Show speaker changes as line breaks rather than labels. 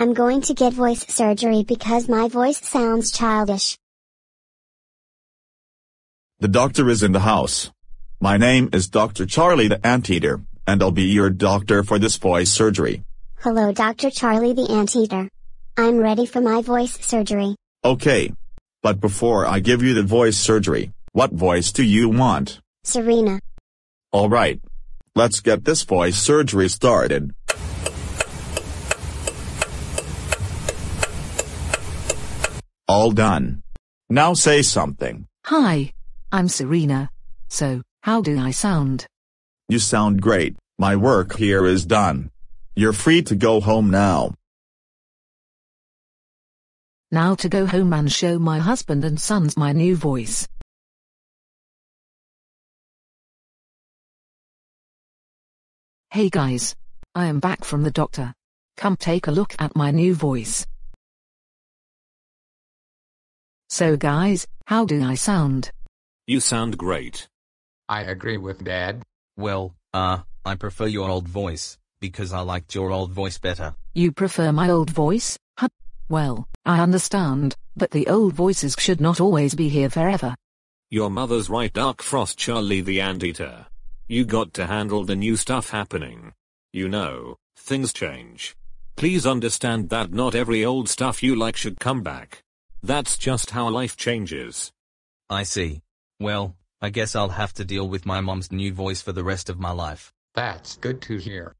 I'm going to get voice surgery because my voice sounds childish.
The doctor is in the house. My name is Dr. Charlie the Anteater, and I'll be your doctor for this voice surgery.
Hello Dr. Charlie the Anteater. I'm ready for my voice surgery.
Okay. But before I give you the voice surgery, what voice do you want?
Serena.
Alright. Let's get this voice surgery started. All done. Now say something.
Hi. I'm Serena. So, how do I sound?
You sound great. My work here is done. You're free to go home now.
Now to go home and show my husband and sons my new voice. Hey guys. I am back from the doctor. Come take a look at my new voice. So guys, how do I sound?
You sound great.
I agree with Dad.
Well, uh, I prefer your old voice, because I liked your old voice better.
You prefer my old voice? Huh? Well, I understand, but the old voices should not always be here forever.
Your mother's right Dark Frost Charlie the Anteater. You got to handle the new stuff happening. You know, things change. Please understand that not every old stuff you like should come back. That's just how life changes.
I see. Well, I guess I'll have to deal with my mom's new voice for the rest of my life.
That's good to hear.